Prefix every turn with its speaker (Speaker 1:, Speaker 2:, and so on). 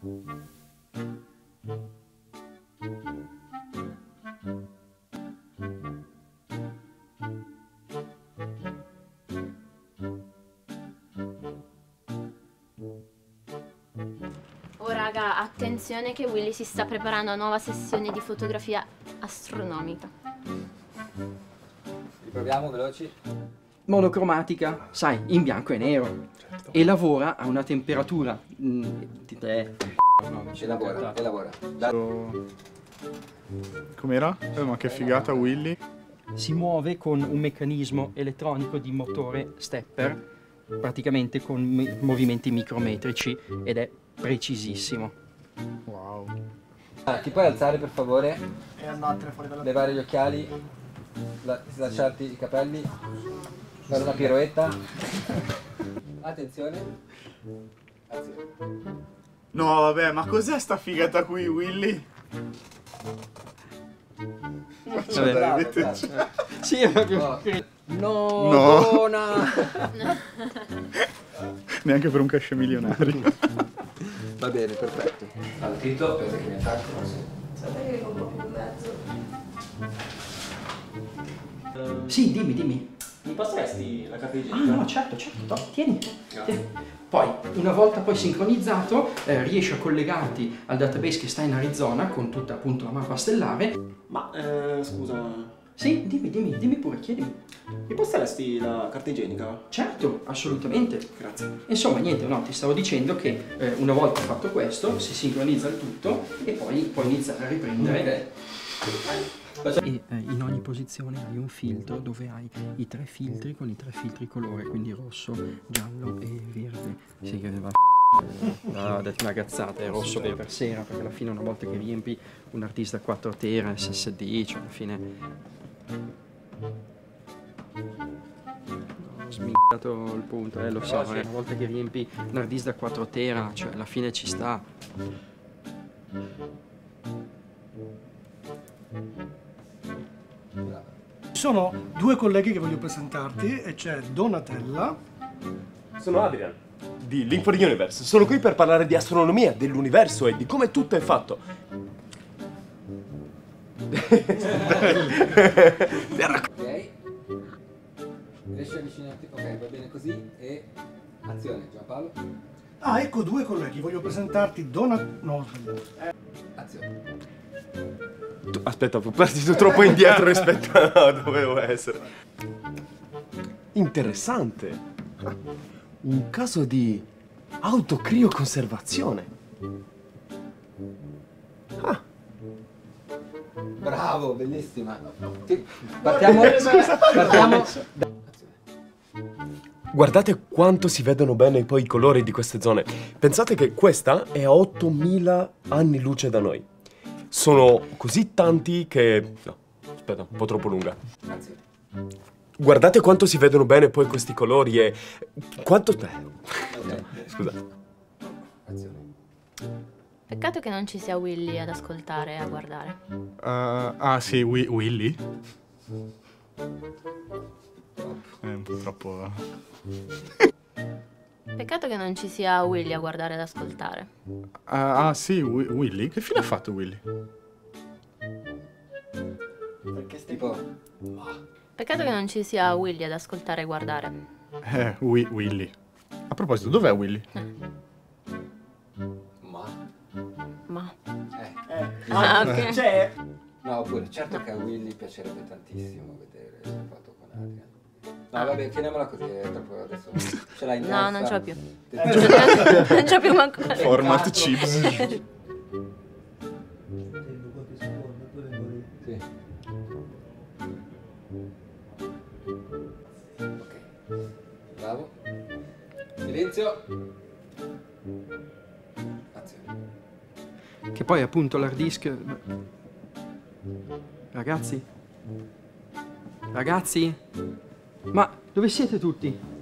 Speaker 1: Oh raga, attenzione che Willy si sta preparando a nuova sessione di fotografia astronomica.
Speaker 2: Riproviamo veloci.
Speaker 3: monocromatica, sai, in bianco e nero. E lavora a una temperatura mm, di te. No,
Speaker 2: E lavora, e lavora. Da-
Speaker 4: Com'era? Eh, ma che figata Willy.
Speaker 3: Si muove con un meccanismo elettronico di motore stepper, praticamente con mi- movimenti micrometrici ed è precisissimo.
Speaker 4: Wow.
Speaker 2: Ah, ti puoi alzare per favore?
Speaker 5: E andatene fuori dalla
Speaker 2: Levare gli occhiali, la- lasciarti i capelli, fare una piroetta. Attenzione. Azione.
Speaker 4: No, vabbè, ma cos'è sta figata qui, Willy?
Speaker 3: Vabbè.
Speaker 2: Bravo,
Speaker 4: vedete?
Speaker 2: bravo.
Speaker 3: Sì, è proprio...
Speaker 2: No,
Speaker 4: No.
Speaker 2: buona.
Speaker 4: Neanche per un cachet milionario.
Speaker 2: Va bene, perfetto. Allora, Tito, aspetta che mi attacco. Sì.
Speaker 3: Sì, dimmi, dimmi.
Speaker 6: Passeresti la carta
Speaker 3: Ah
Speaker 6: igienica?
Speaker 3: no, certo, certo, no, tieni. tieni. Poi, una volta poi sincronizzato, eh, riesci a collegarti al database che sta in Arizona con tutta appunto la mappa stellare.
Speaker 6: Ma, eh, scusa,
Speaker 3: Sì, dimmi, dimmi, dimmi pure, chiedimi.
Speaker 6: mi passeresti la carta igienica?
Speaker 3: Certo, assolutamente.
Speaker 6: Grazie.
Speaker 3: Insomma, niente, no, ti stavo dicendo che eh, una volta fatto questo, si sincronizza il tutto e poi puoi iniziare a riprendere. E eh, in ogni posizione hai un filtro dove hai i tre filtri con i tre filtri colore, quindi rosso, giallo e verde. Sì, che va. No, ho detto una cazzata, è rosso per, per sera, perché alla fine una volta che riempi un artista 4 tera, SSD, cioè alla fine... Ho smincato il punto, eh, lo so, eh, una volta che riempi un da 4 tera, cioè alla fine ci sta.
Speaker 5: Ci sono due colleghi che voglio presentarti e c'è Donatella
Speaker 7: Sono Adrian di Link for the Universe. Sono qui per parlare di astronomia, dell'universo e di come tutto è fatto.
Speaker 2: Ok. Riesci a avvicinarti? Ok, va bene così. E azione, Giampaolo.
Speaker 5: Ah, ecco due colleghi, voglio presentarti Donatella. No, sbagliato.
Speaker 2: Azione.
Speaker 7: Tu- aspetta, fu partito troppo indietro rispetto a dove dovevo essere. Interessante. Un caso di autocrioconservazione. Ah,
Speaker 2: Bravo, bellissima. Ti- Partiamo. Partiamo. da-
Speaker 7: Guardate quanto si vedono bene poi i colori di queste zone. Pensate che questa è a 8000 anni luce da noi. Sono così tanti che... No, aspetta, un po' troppo lunga.
Speaker 2: Azione.
Speaker 7: Guardate quanto si vedono bene poi questi colori e... Quanto... eh,
Speaker 2: Ok,
Speaker 7: Scusa.
Speaker 2: azione.
Speaker 1: Peccato che non ci sia Willy ad ascoltare e a guardare.
Speaker 4: Uh, ah sì, Wi- Willy. È un po' troppo...
Speaker 1: Peccato che non ci sia Willy a guardare ed ascoltare.
Speaker 4: Ah, ah, sì, Wi- Willy. Che fine ha fatto Willy?
Speaker 2: Tipo.
Speaker 1: Peccato che non ci sia Willy ad ascoltare e guardare.
Speaker 4: Eh, Wi- Willy. A proposito, dov'è Willy?
Speaker 2: Ma.
Speaker 1: Ma...
Speaker 2: Eh.
Speaker 1: Ah, ok.
Speaker 5: C'è.
Speaker 2: No, pure, certo che a Willy piacerebbe tantissimo vedere No, vabbè, finiamola così, è troppo adesso. Ce l'hai in
Speaker 1: No,
Speaker 2: testa.
Speaker 1: non ce l'ho più. Non c'ho più manco.
Speaker 4: Format chips.
Speaker 2: Bravo. Silenzio. Azione.
Speaker 3: Che poi appunto l'hard disk... Ragazzi? Ragazzi? Ma dove siete tutti?